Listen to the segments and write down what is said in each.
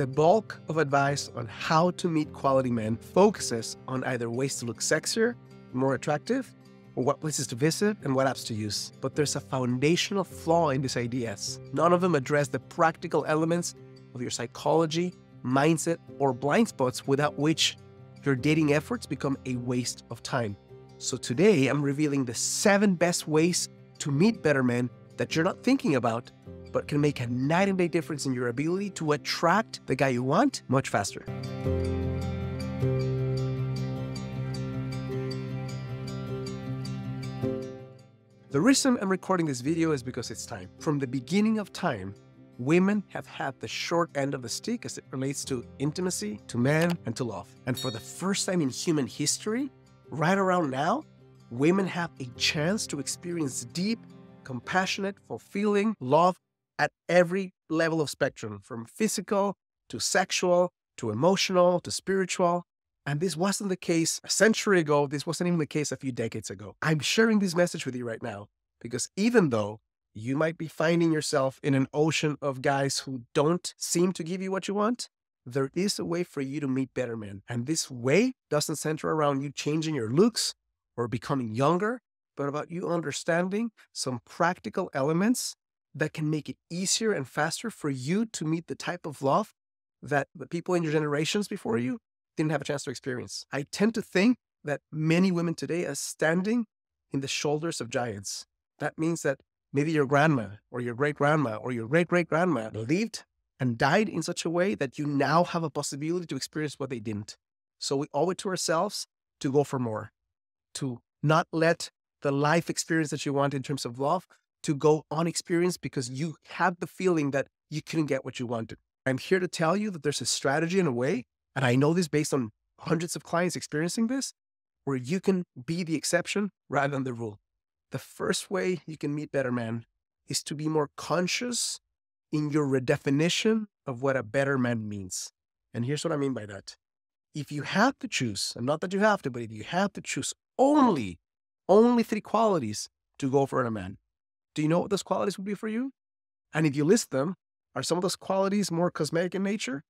The bulk of advice on how to meet quality men focuses on either ways to look sexier, more attractive, or what places to visit and what apps to use. But there's a foundational flaw in these ideas. None of them address the practical elements of your psychology, mindset, or blind spots without which your dating efforts become a waste of time. So today, I'm revealing the seven best ways to meet better men that you're not thinking about but can make a night and day difference in your ability to attract the guy you want much faster. The reason I'm recording this video is because it's time. From the beginning of time, women have had the short end of the stick as it relates to intimacy, to men, and to love. And for the first time in human history, right around now, women have a chance to experience deep, compassionate, fulfilling love at every level of spectrum, from physical to sexual to emotional to spiritual. And this wasn't the case a century ago. This wasn't even the case a few decades ago. I'm sharing this message with you right now because even though you might be finding yourself in an ocean of guys who don't seem to give you what you want, there is a way for you to meet better men. And this way doesn't center around you changing your looks or becoming younger, but about you understanding some practical elements that can make it easier and faster for you to meet the type of love that the people in your generations before you didn't have a chance to experience. I tend to think that many women today are standing in the shoulders of giants. That means that maybe your grandma or your great grandma or your great great grandma lived and died in such a way that you now have a possibility to experience what they didn't. So we owe it to ourselves to go for more, to not let the life experience that you want in terms of love to go on experience because you had the feeling that you couldn't get what you wanted. I'm here to tell you that there's a strategy and a way, and I know this based on hundreds of clients experiencing this, where you can be the exception rather than the rule. The first way you can meet better men is to be more conscious in your redefinition of what a better man means. And here's what I mean by that. If you have to choose, and not that you have to, but if you have to choose only, only three qualities to go for in a man, do you know what those qualities would be for you? And if you list them, are some of those qualities more cosmetic in nature,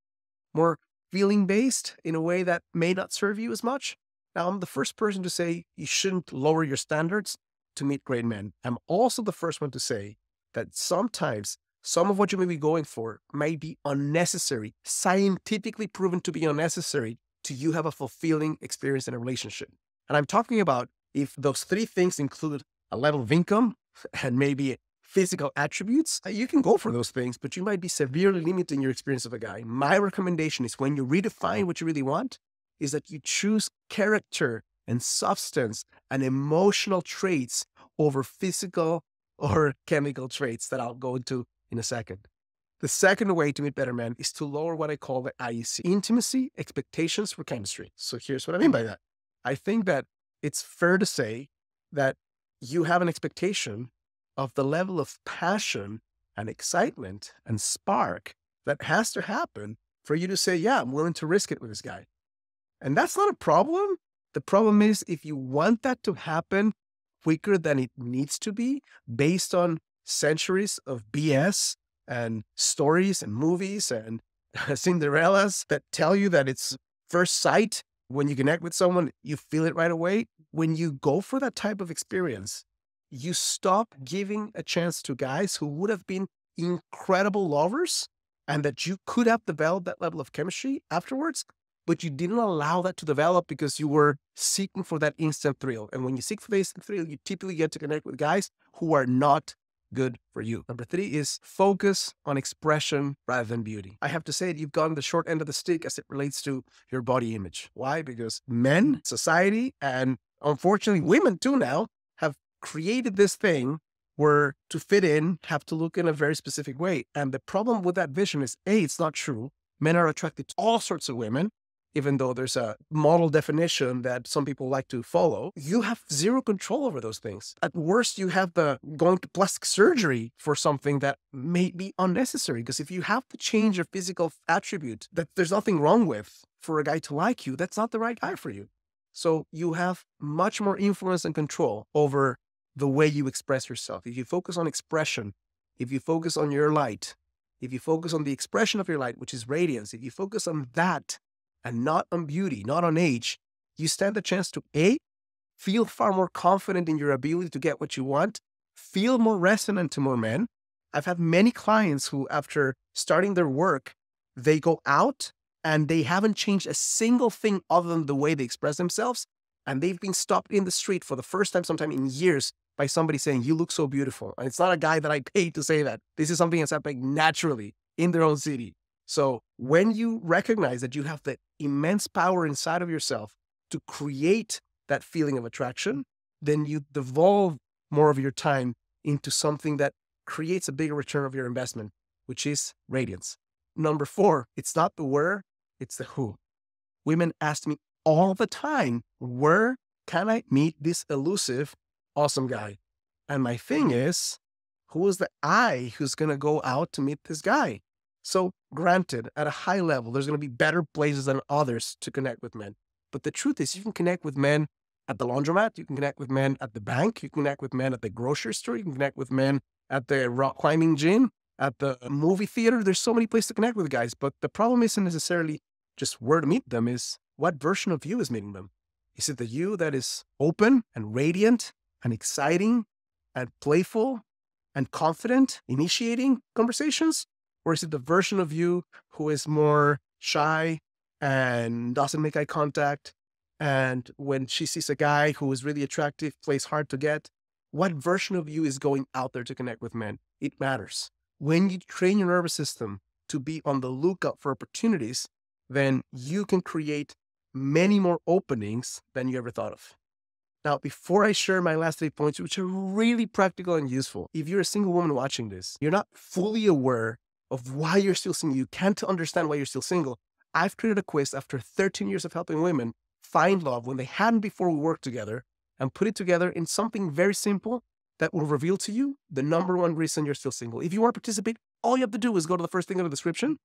more feeling based in a way that may not serve you as much? Now, I'm the first person to say you shouldn't lower your standards to meet great men. I'm also the first one to say that sometimes some of what you may be going for may be unnecessary, scientifically proven to be unnecessary to you have a fulfilling experience in a relationship. And I'm talking about if those three things include a level of income, and maybe physical attributes, uh, you can go for those things, but you might be severely limiting your experience of a guy. My recommendation is when you redefine what you really want, is that you choose character and substance and emotional traits over physical or chemical traits that I'll go into in a second. The second way to meet better men is to lower what I call the IEC intimacy expectations for chemistry. So here's what I mean by that. I think that it's fair to say that you have an expectation of the level of passion and excitement and spark that has to happen for you to say, Yeah, I'm willing to risk it with this guy. And that's not a problem. The problem is if you want that to happen quicker than it needs to be, based on centuries of BS and stories and movies and Cinderellas that tell you that it's first sight when you connect with someone, you feel it right away. When you go for that type of experience, you stop giving a chance to guys who would have been incredible lovers and that you could have developed that level of chemistry afterwards, but you didn't allow that to develop because you were seeking for that instant thrill. And when you seek for the instant thrill, you typically get to connect with guys who are not good for you. Number three is focus on expression rather than beauty. I have to say that you've gotten the short end of the stick as it relates to your body image. Why? Because men, society, and unfortunately women too now have created this thing where to fit in have to look in a very specific way. And the problem with that vision is A, it's not true. Men are attracted to all sorts of women even though there's a model definition that some people like to follow, you have zero control over those things. At worst, you have the going to plastic surgery for something that may be unnecessary. Because if you have to change a physical attribute that there's nothing wrong with for a guy to like you, that's not the right guy for you. So you have much more influence and control over the way you express yourself. If you focus on expression, if you focus on your light, if you focus on the expression of your light, which is radiance, if you focus on that and not on beauty, not on age, you stand a chance to A, feel far more confident in your ability to get what you want, feel more resonant to more men. I've had many clients who, after starting their work, they go out and they haven't changed a single thing other than the way they express themselves. And they've been stopped in the street for the first time, sometime in years, by somebody saying, You look so beautiful. And it's not a guy that I paid to say that. This is something that's happening naturally in their own city. So when you recognize that you have the immense power inside of yourself to create that feeling of attraction, then you devolve more of your time into something that creates a bigger return of your investment, which is radiance. Number four, it's not the where, it's the who. Women ask me all the time, where can I meet this elusive, awesome guy? And my thing is, who is the I who's going to go out to meet this guy? So, granted, at a high level, there's going to be better places than others to connect with men. But the truth is, you can connect with men at the laundromat, you can connect with men at the bank, you can connect with men at the grocery store, you can connect with men at the rock climbing gym, at the movie theater. There's so many places to connect with guys. But the problem isn't necessarily just where to meet them, is what version of you is meeting them? Is it the you that is open and radiant and exciting and playful and confident, initiating conversations? Or is it the version of you who is more shy and doesn't make eye contact? And when she sees a guy who is really attractive, plays hard to get, what version of you is going out there to connect with men? It matters. When you train your nervous system to be on the lookout for opportunities, then you can create many more openings than you ever thought of. Now, before I share my last eight points, which are really practical and useful, if you're a single woman watching this, you're not fully aware of why you're still single, you can't understand why you're still single. I've created a quiz after 13 years of helping women find love when they hadn't before we worked together and put it together in something very simple that will reveal to you the number one reason you're still single. If you want to participate, all you have to do is go to the first thing in the description.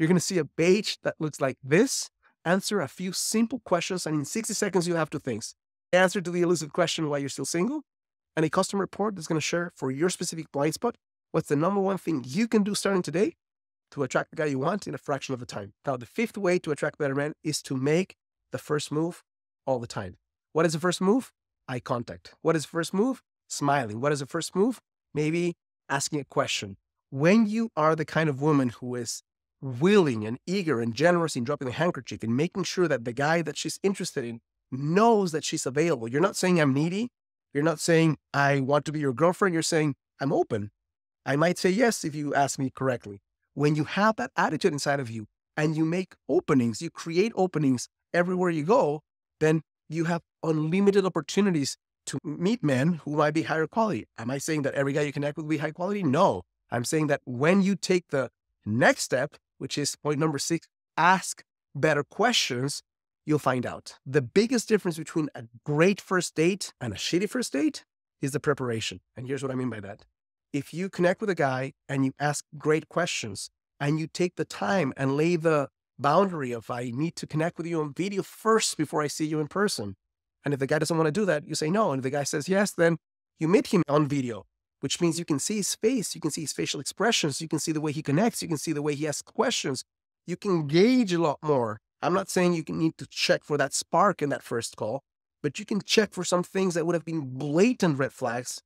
You're going to see a page that looks like this. Answer a few simple questions, and in 60 seconds, you have two things answer to the elusive question why you're still single, and a custom report that's going to share for your specific blind spot what's the number one thing you can do starting today to attract the guy you want in a fraction of the time. Now, the fifth way to attract better men is to make the first move all the time. What is the first move? Eye contact. What is the first move? Smiling. What is the first move? Maybe asking a question. When you are the kind of woman who is willing and eager and generous in dropping the handkerchief and making sure that the guy that she's interested in knows that she's available. You're not saying I'm needy. You're not saying I want to be your girlfriend. You're saying I'm open. I might say yes if you ask me correctly. When you have that attitude inside of you and you make openings, you create openings everywhere you go, then you have unlimited opportunities to meet men who might be higher quality. Am I saying that every guy you connect with will be high quality? No. I'm saying that when you take the next step, which is point number six, ask better questions, you'll find out. The biggest difference between a great first date and a shitty first date is the preparation. And here's what I mean by that. If you connect with a guy and you ask great questions and you take the time and lay the boundary of I need to connect with you on video first before I see you in person. And if the guy doesn't want to do that, you say no. And if the guy says yes, then you meet him on video, which means you can see his face, you can see his facial expressions, you can see the way he connects, you can see the way he asks questions. You can gauge a lot more. I'm not saying you can need to check for that spark in that first call, but you can check for some things that would have been blatant red flags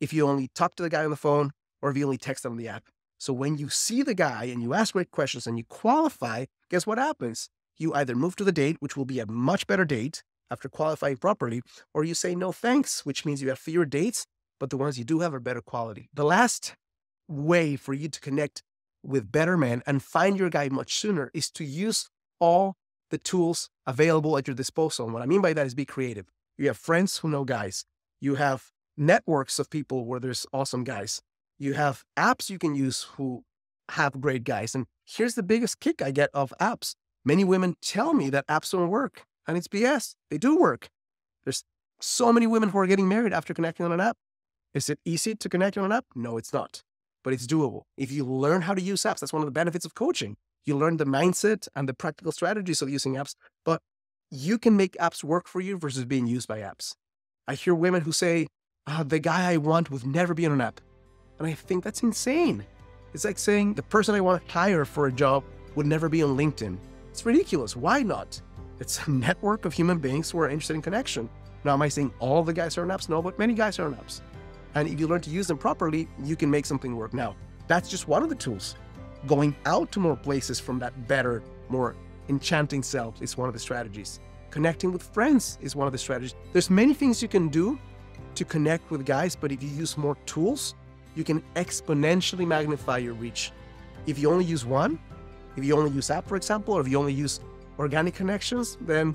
if you only talk to the guy on the phone or if you only text on the app. So when you see the guy and you ask great questions and you qualify, guess what happens? You either move to the date, which will be a much better date after qualifying properly, or you say no thanks, which means you have fewer dates, but the ones you do have are better quality. The last way for you to connect with better men and find your guy much sooner is to use all the tools available at your disposal. And what I mean by that is be creative. You have friends who know guys. You have networks of people where there's awesome guys you have apps you can use who have great guys. And here's the biggest kick I get of apps. Many women tell me that apps don't work, and it's BS. They do work. There's so many women who are getting married after connecting on an app. Is it easy to connect on an app? No, it's not, but it's doable. If you learn how to use apps, that's one of the benefits of coaching. You learn the mindset and the practical strategies of using apps, but you can make apps work for you versus being used by apps. I hear women who say, oh, the guy I want would never be on an app. And I think that's insane. It's like saying the person I want to hire for a job would never be on LinkedIn. It's ridiculous. Why not? It's a network of human beings who are interested in connection. Now, am I saying all the guys are on apps? No, but many guys are on apps. And if you learn to use them properly, you can make something work. Now, that's just one of the tools. Going out to more places from that better, more enchanting self is one of the strategies. Connecting with friends is one of the strategies. There's many things you can do to connect with guys, but if you use more tools, you can exponentially magnify your reach. If you only use one, if you only use app, for example, or if you only use organic connections, then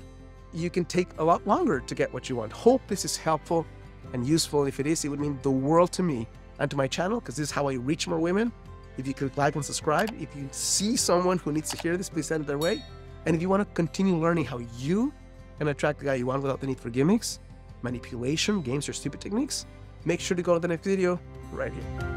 you can take a lot longer to get what you want. Hope this is helpful and useful. If it is, it would mean the world to me and to my channel because this is how I reach more women. If you could like and subscribe, if you see someone who needs to hear this, please send it their way. And if you want to continue learning how you can attract the guy you want without the need for gimmicks, manipulation, games, or stupid techniques, make sure to go to the next video right here.